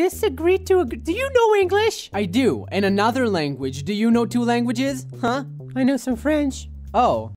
Disagree to agree. Do you know English? I do. And another language. Do you know two languages? Huh? I know some French. Oh.